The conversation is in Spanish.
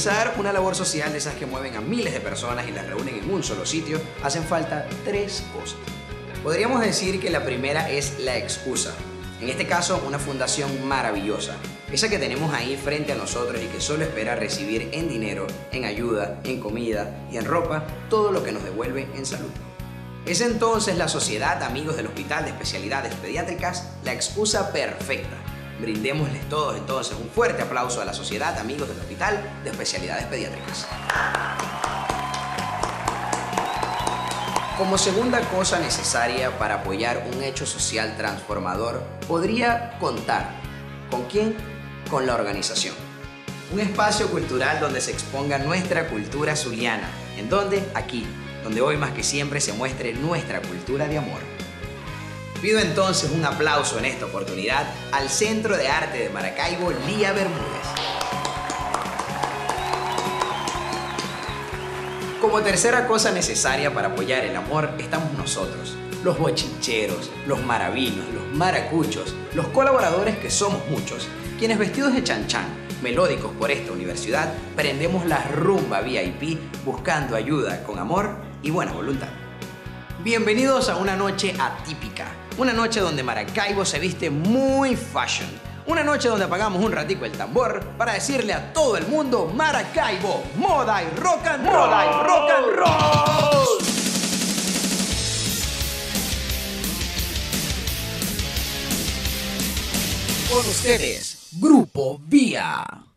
organizar una labor social de esas que mueven a miles de personas y las reúnen en un solo sitio, hacen falta tres cosas. Podríamos decir que la primera es la excusa. En este caso, una fundación maravillosa, esa que tenemos ahí frente a nosotros y que solo espera recibir en dinero, en ayuda, en comida y en ropa todo lo que nos devuelve en salud. Es entonces la Sociedad Amigos del Hospital de Especialidades Pediátricas la excusa perfecta. Brindémosles todos entonces un fuerte aplauso a la Sociedad Amigos del Hospital de Especialidades Pediátricas. Como segunda cosa necesaria para apoyar un hecho social transformador, podría contar. ¿Con quién? Con la organización. Un espacio cultural donde se exponga nuestra cultura zuliana. ¿En dónde? Aquí, donde hoy más que siempre se muestre nuestra cultura de amor. Pido entonces un aplauso en esta oportunidad al Centro de Arte de Maracaibo, Lía Bermúdez. Como tercera cosa necesaria para apoyar el amor estamos nosotros, los bochincheros, los maravinos, los maracuchos, los colaboradores que somos muchos, quienes vestidos de chanchan, melódicos por esta universidad, prendemos la rumba VIP buscando ayuda con amor y buena voluntad. Bienvenidos a una noche atípica, una noche donde Maracaibo se viste muy fashion, una noche donde apagamos un ratico el tambor para decirle a todo el mundo Maracaibo, moda y rock and roll, moda y rock and roll. Con ustedes, Grupo Vía.